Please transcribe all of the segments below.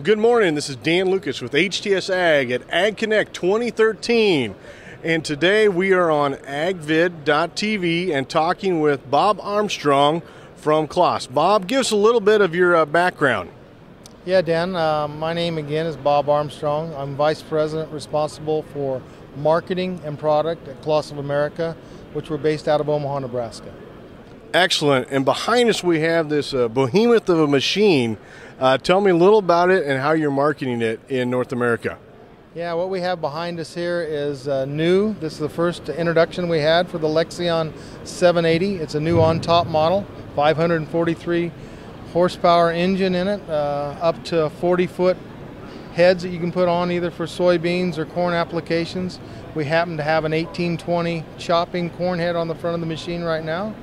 Well, good morning. This is Dan Lucas with HTS Ag at Ag Connect 2013. And today we are on agvid.tv and talking with Bob Armstrong from Claas. Bob, give us a little bit of your uh, background. Yeah, Dan, uh, my name again is Bob Armstrong. I'm Vice President responsible for marketing and product at Claas of America, which we're based out of Omaha, Nebraska. Excellent. And behind us we have this uh, behemoth of a machine. Uh, tell me a little about it and how you're marketing it in North America. Yeah, what we have behind us here is uh, new. This is the first introduction we had for the Lexion 780. It's a new on top model, 543 horsepower engine in it, uh, up to 40 foot heads that you can put on either for soybeans or corn applications. We happen to have an 1820 chopping corn head on the front of the machine right now.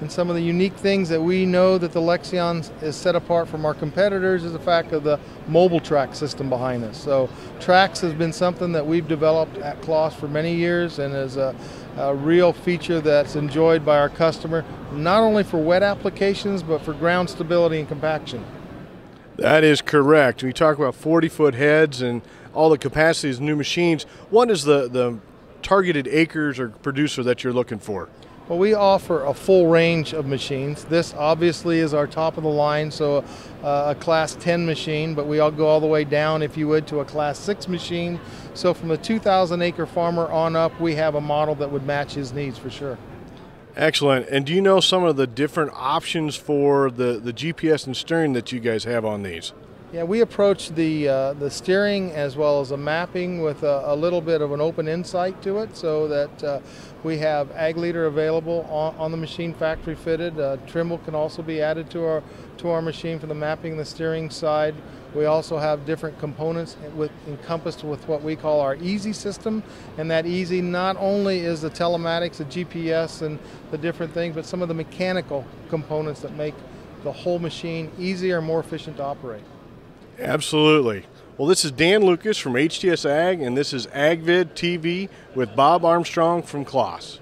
And some of the unique things that we know that the Lexion is set apart from our competitors is the fact of the mobile track system behind us. So tracks has been something that we've developed at Claas for many years and is a, a real feature that's enjoyed by our customer, not only for wet applications, but for ground stability and compaction. That is correct. We talk about 40 foot heads and all the capacities of new machines. What is the, the targeted acres or producer that you're looking for? Well, we offer a full range of machines. This obviously is our top of the line, so uh, a class 10 machine, but we all go all the way down, if you would, to a class 6 machine. So from a 2,000 acre farmer on up, we have a model that would match his needs for sure. Excellent. And do you know some of the different options for the, the GPS and steering that you guys have on these? Yeah, we approach the uh, the steering as well as a mapping with a, a, little bit of an open insight to it, so that uh, we have Ag Leader available on, on the machine, factory fitted. Uh, Trimble can also be added to our to our machine for the mapping and the steering side. We also have different components with, encompassed with what we call our Easy system, and that Easy not only is the telematics, the GPS, and the different things, but some of the mechanical components that make the whole machine easier and more efficient to operate. Absolutely. Well, this is Dan Lucas from HTS Ag, and this is AgVid TV with Bob Armstrong from Claas.